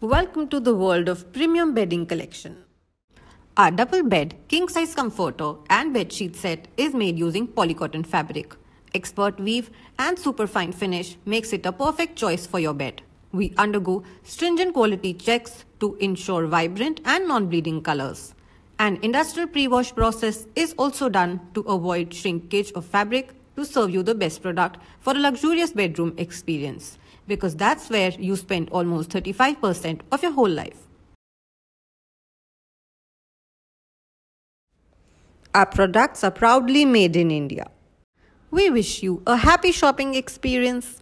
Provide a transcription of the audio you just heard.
Welcome to the world of premium bedding collection. Our double bed, king size comforter and bedsheet set is made using polycotton fabric. Expert weave and superfine finish makes it a perfect choice for your bed. We undergo stringent quality checks to ensure vibrant and non-bleeding colors. An industrial pre-wash process is also done to avoid shrinkage of fabric to serve you the best product for a luxurious bedroom experience because that's where you spend almost 35% of your whole life. Our products are proudly made in India. We wish you a happy shopping experience.